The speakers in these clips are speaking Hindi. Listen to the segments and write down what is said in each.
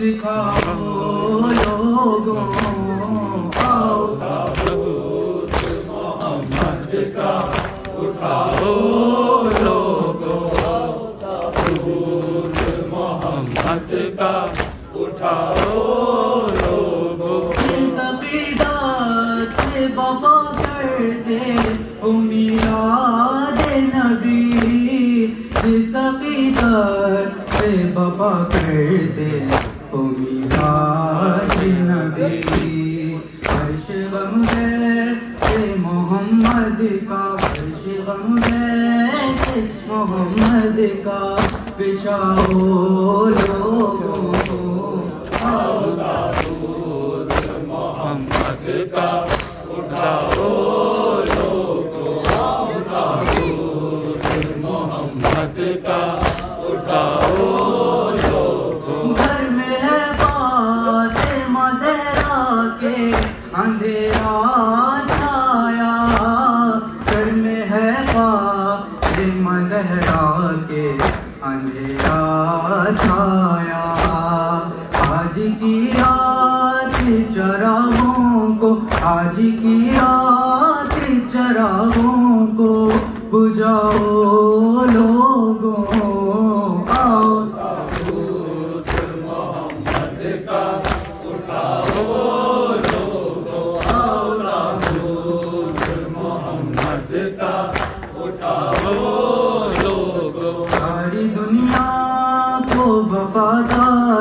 सिखाओ लोगों आओ मोहम्मद का उठाओ लोगो मोहम्मद का उठाओ लोगो से वफा करते हो मिलाद नबी जिस अकीदत से करते मोहम्मद का हर्ष गम मोहम्मद का बिछाओ लोगों फातिमा ज़हरा के अंधेरा छाया। आज की रात चरागों को, आज की रात चरागों को बुझाओ।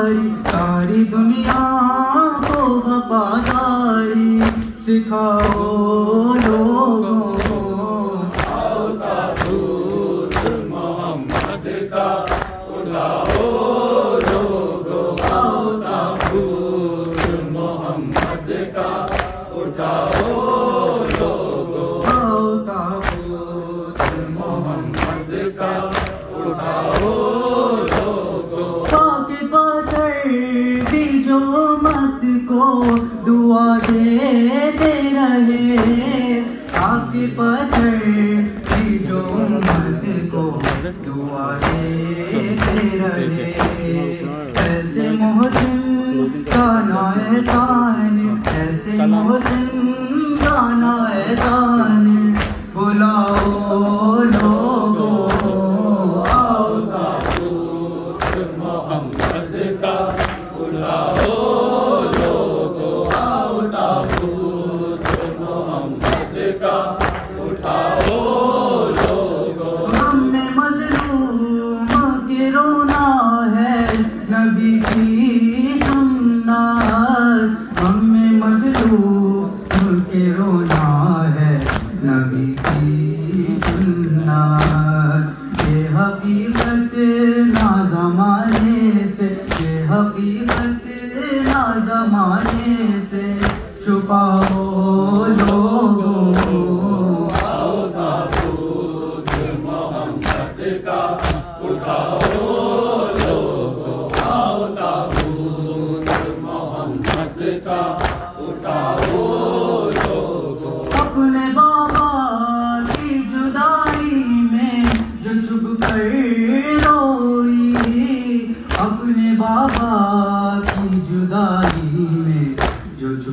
वफादारी सारी दुनिया को वफादारी सिखाओ लोगों ताबूत मोहम्मद का, उठाओ लोगो मोहम्मद का। उठाओ रहे आपके पत्थर भी जो मत को दुआ देते रहे। ऐसे मोहसिन का ना एहसान ऐसे मोहसिन का ना एहसान बुलाओ मजलूम के रोना है। नबी की सुनना ये हकीकत ना जमाने से, ये हकीकत ना जमाने से। छुपाओ लोगों आओ ताबूत का उठाओ लोगो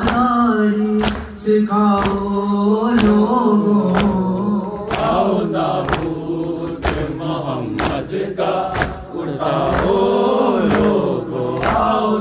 वफादारी सिखाओ लोगों। मोहम्मद का उठाओ लोगों। आओ